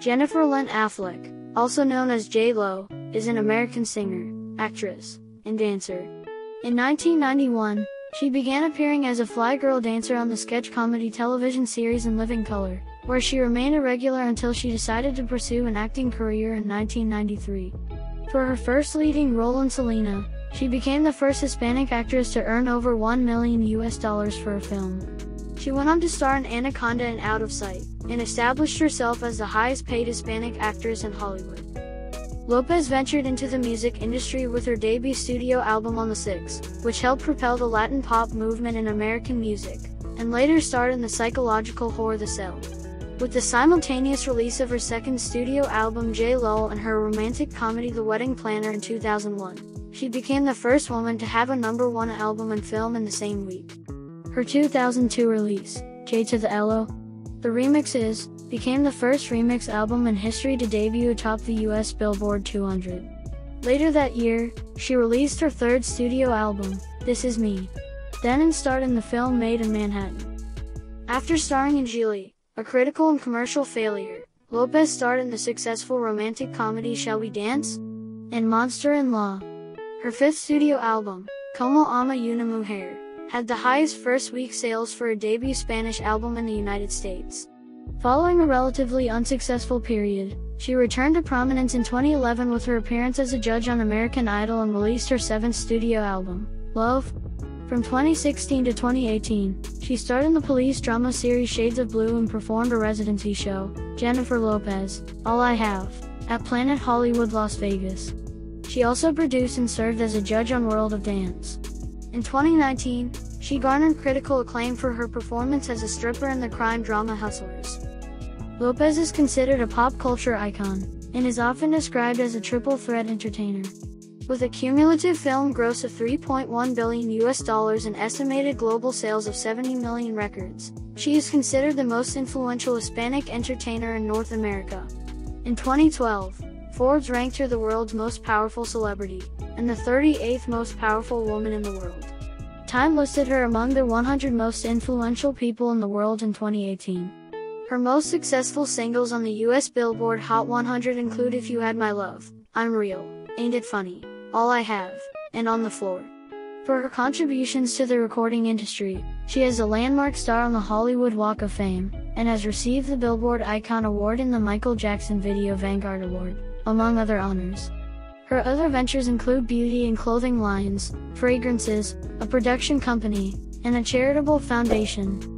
Jennifer Lynn Affleck, also known as J-Lo, is an American singer, actress, and dancer. In 1991, she began appearing as a fly girl dancer on the sketch comedy television series In Living Color, where she remained a regular until she decided to pursue an acting career in 1993. For her first leading role in Selena, she became the first Hispanic actress to earn over 1 million US dollars for a film. She went on to star in Anaconda and Out of Sight, and established herself as the highest paid Hispanic actress in Hollywood. Lopez ventured into the music industry with her debut studio album On the Six, which helped propel the Latin pop movement in American music, and later starred in the psychological horror The Cell. With the simultaneous release of her second studio album J-Lo and her romantic comedy The Wedding Planner in 2001, she became the first woman to have a number one album and film in the same week. Her 2002 release, J to the L-O, the remixes, became the first remix album in history to debut atop the US Billboard 200. Later that year, she released her third studio album, This Is Me. Then and starred in the film Maid in Manhattan. After starring in Gigli, a critical and commercial failure, Lopez starred in the successful romantic comedy Shall We Dance? and Monster in Law. Her fifth studio album, Como Ama Una Mujer, had the highest first week sales for a debut Spanish album in the United States. Following a relatively unsuccessful period, she returned to prominence in 2011 with her appearance as a judge on American Idol and released her seventh studio album, Love. From 2016 to 2018, she starred in the police drama series Shades of Blue and performed a residency show, Jennifer Lopez, All I Have, at Planet Hollywood Las Vegas. She also produced and served as a judge on World of Dance. In 2019, she garnered critical acclaim for her performance as a stripper in the crime drama Hustlers. Lopez is considered a pop culture icon, and is often described as a triple threat entertainer. With a cumulative film gross of 3.1 billion US dollars and estimated global sales of 70 million records, she is considered the most influential Hispanic entertainer in North America. In 2012, Forbes ranked her the world's most powerful celebrity, and the 38th most powerful woman in the world. Time listed her among the 100 most influential people in the world in 2018. Her most successful singles on the US Billboard Hot 100 include If You Had My Love, I'm Real, Ain't It Funny, All I Have, and On the Floor. For her contributions to the recording industry, she is a landmark star on the Hollywood Walk of Fame, and has received the Billboard Icon Award and the Michael Jackson Video Vanguard Award, among other honors. Her other ventures include beauty and clothing lines, fragrances, a production company, and a charitable foundation.